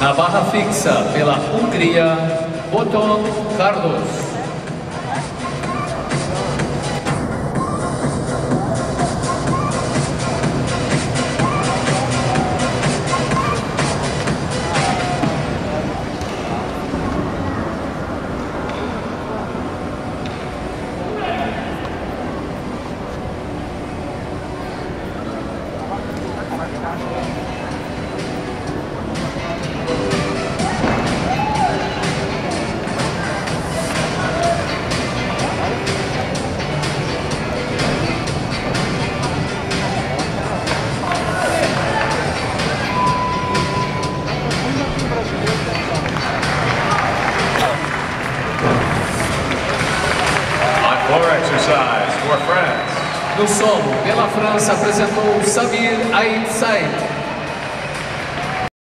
Na barra fixa, pela Hungria, Boton Carlos. No solo, pela França, apresentou Samir Aid Said.